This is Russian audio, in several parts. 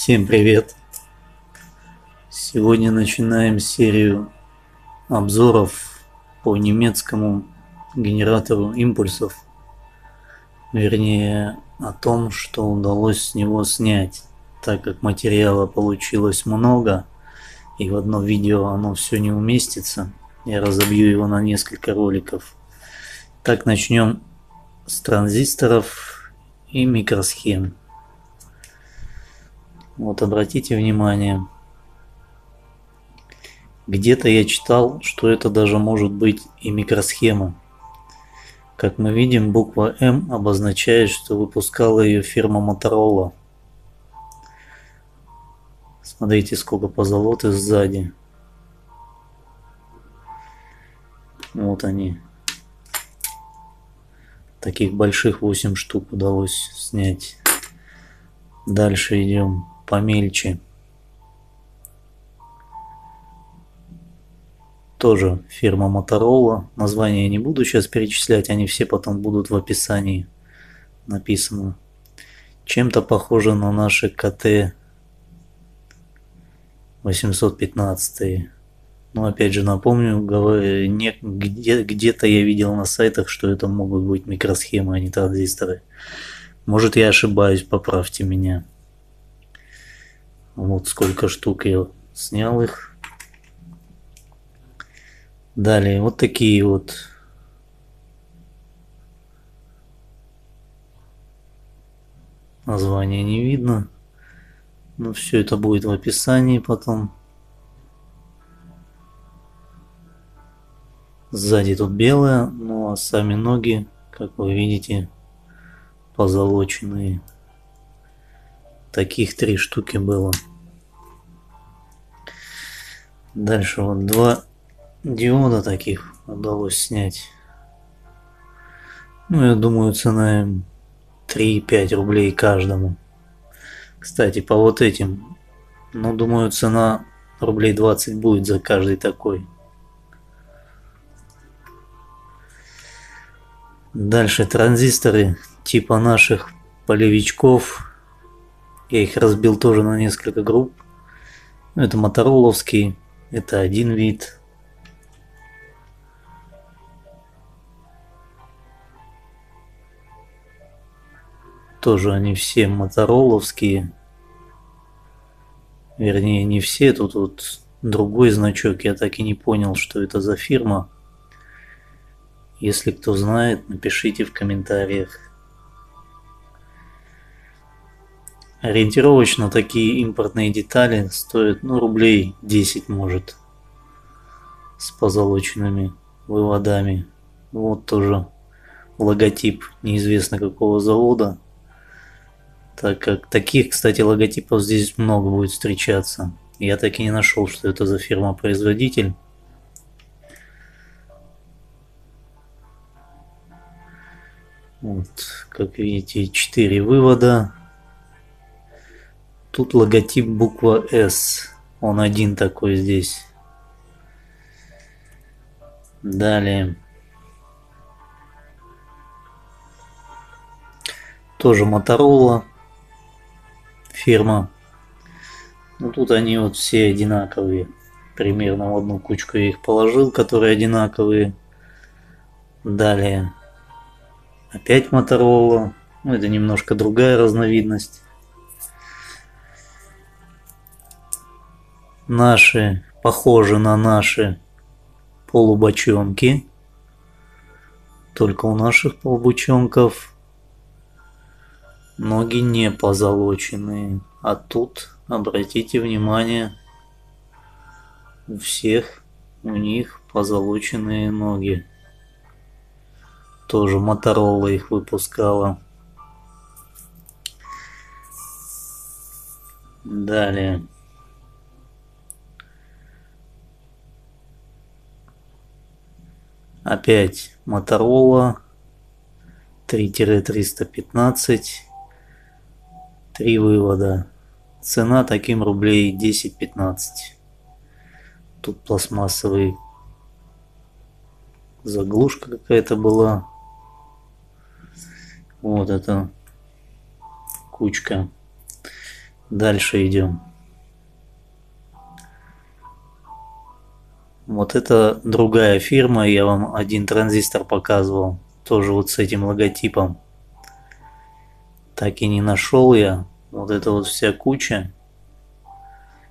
Всем привет! Сегодня начинаем серию обзоров по немецкому генератору импульсов. Вернее, о том, что удалось с него снять. Так как материала получилось много, и в одно видео оно все не уместится, я разобью его на несколько роликов. Так начнем с транзисторов и микросхем. Вот обратите внимание, где-то я читал, что это даже может быть и микросхема. Как мы видим, буква М обозначает, что выпускала ее фирма Motorola. Смотрите, сколько позолоты сзади. Вот они. Таких больших 8 штук удалось снять. Дальше идем помельче. Тоже фирма Motorola. Название я не буду сейчас перечислять, они все потом будут в описании написано. Чем-то похоже на наши КТ 815. Но опять же напомню, где-то я видел на сайтах, что это могут быть микросхемы, а не транзисторы. Может я ошибаюсь, поправьте меня. Вот сколько штук я снял их. Далее вот такие вот название не видно. Но все это будет в описании потом. Сзади тут белое, ну а сами ноги, как вы видите, позолоченные. Таких три штуки было. Дальше вот два диода таких удалось снять. Ну, я думаю, цена им 3-5 рублей каждому. Кстати, по вот этим, ну, думаю, цена рублей 20 будет за каждый такой. Дальше транзисторы типа наших полевичков. Я их разбил тоже на несколько групп. Это мотороловские это один вид. Тоже они все мотороловские. Вернее, не все, тут вот другой значок. Я так и не понял, что это за фирма. Если кто знает, напишите в комментариях. Ориентировочно такие импортные детали стоят, ну, рублей 10 может. С позолоченными выводами. Вот тоже логотип неизвестно какого завода. Так как таких, кстати, логотипов здесь много будет встречаться. Я так и не нашел, что это за фирма-производитель. Вот, как видите, 4 вывода Тут логотип буква S. Он один такой здесь. Далее. Тоже Motorola фирма. Ну тут они вот все одинаковые. Примерно в одну кучку я их положил, которые одинаковые. Далее. Опять Motorola. Ну это немножко другая разновидность. Наши, похожи на наши полубочонки. Только у наших полубочонков ноги не позолоченные. А тут, обратите внимание, у всех у них позолоченные ноги. Тоже Моторола их выпускала. Далее. Опять Motorola 3-315. Три вывода. Цена таким рублей 10-15. Тут пластмассовый заглушка какая-то была. Вот это кучка. Дальше идем. Вот это другая фирма, я вам один транзистор показывал, тоже вот с этим логотипом. Так и не нашел я. Вот это вот вся куча,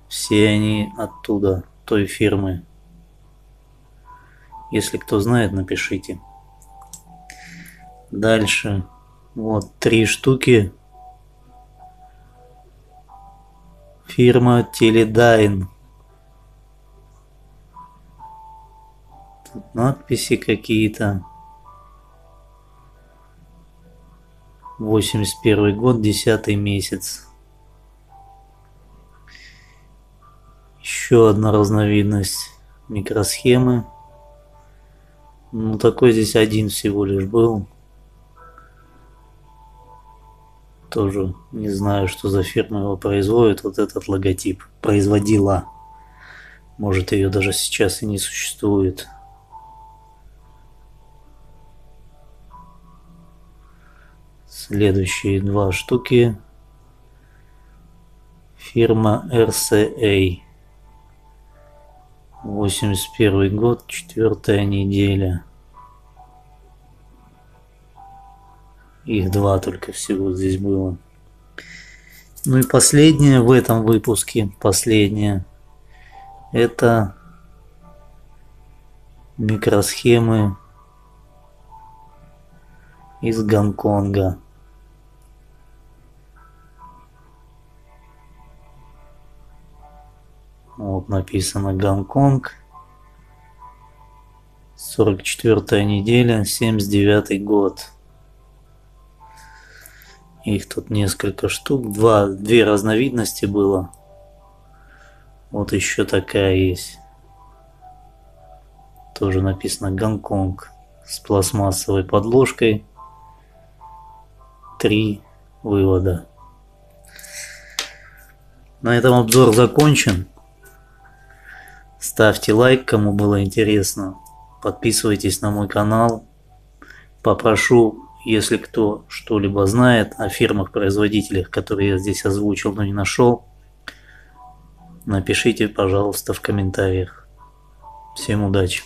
все они оттуда, той фирмы. Если кто знает, напишите. Дальше. Вот три штуки. Фирма Теледайн. Тут надписи какие-то. 81 год, 10 месяц. Еще одна разновидность микросхемы. Ну, такой здесь один всего лишь был. Тоже не знаю, что за фирма его производит. Вот этот логотип. Производила. Может, ее даже сейчас и не существует. Следующие два штуки. Фирма RCA. 81 год, четвертая неделя. Их два только всего здесь было. Ну и последнее в этом выпуске, последнее, это микросхемы из Гонконга. Написано Гонконг. 44 неделя, 79 год. Их тут несколько штук. Два, две разновидности было. Вот еще такая есть. Тоже написано Гонконг. С пластмассовой подложкой. Три вывода. На этом обзор закончен. Ставьте лайк, кому было интересно. Подписывайтесь на мой канал. Попрошу, если кто что-либо знает о фирмах-производителях, которые я здесь озвучил, но не нашел, напишите, пожалуйста, в комментариях. Всем удачи!